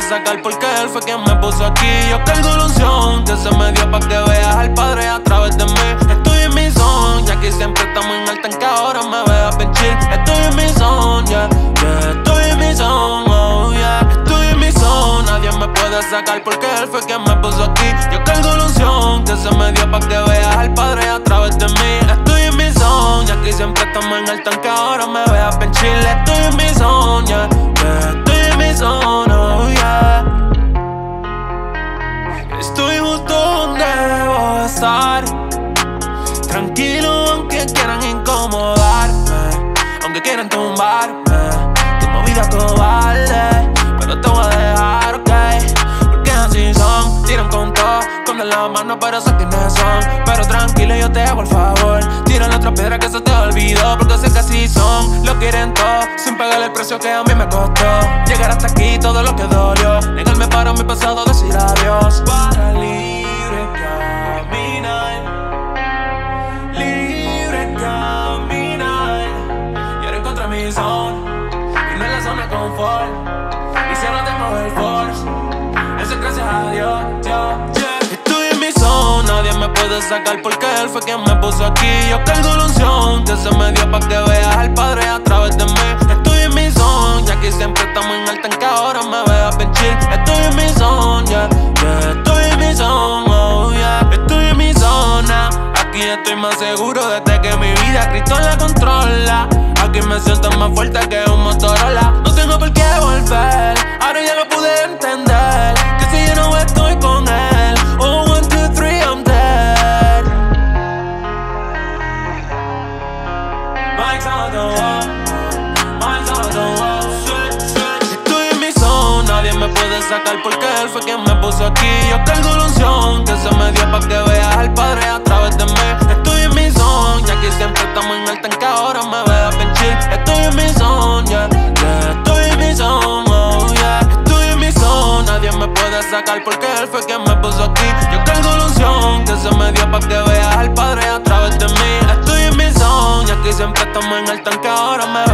sacar porque él fue quien me puso aquí. Yo cargo ilusión que se me dio pa' que veas al padre a través de mí. Estoy en mi zone, y aquí siempre estamos en alta en que ahora me veas pinchir. Estoy en mi zone, yeah, yeah. Estoy en mi zone, oh yeah. Estoy en mi zone, nadie me puede sacar porque él fue quien me puso aquí. Yo cargo ilusión que se me dio pa' que veas al padre a través de mí. Estoy en mi zone, y aquí siempre estamos en alta en que ahora me veas pinchir. Estoy en mi zone, yeah, Tranquilo, aunque quieran incomodarme. Aunque quieran tumbarme. Tu movida cobarde. Pero te voy a dejar, ok. Porque así son. Tiran con todo. Con la mano, pero sé quiénes son. Pero tranquilo, yo te hago el favor. Tiran la otra piedra que se te olvidó. Porque sé que así son. Lo quieren todo. Sin pagar el precio que a mí me costó. Llegar hasta aquí, todo lo que dolió. Negarme para mi pasado, decir. Mi zona. Y no es la zona confort. Y si ahora tengo el force. Eso es gracias a Dios. Yo. Estoy en mi zona, nadie me puede sacar porque él fue quien me puso aquí. Yo cargo ilusión que se me dio pa' que veas al padre a través de mí. Estoy en mi zona, y aquí siempre estamos en alta en que ahora me veas pinchir. Estoy en mi zona, yeah. Estoy en mi zona, oh yeah. Estoy en mi zona. Aquí estoy más seguro desde que mi vida Cristo la controla. Aquí me siento más fuerte que un Motorola. No tengo por qué volver, ahora ya lo pude entender. Que si yo no estoy con él, oh, one, two, three, I'm dead. Mike's on the wall, Mike's on. Estoy en mi zona, nadie me puede sacar porque él fue quien me puso aquí. Yo cargo ilusión que se me dio pa' que veas al padre a través de mí. Estoy en mi zona, y aquí siempre estamos en alta en que ahora me fue que me puso aquí. Yo cargo la unción que se me dio para que veas al Padre a través de mí. Estoy en mi zona y aquí siempre estamos en el tanque, ahora me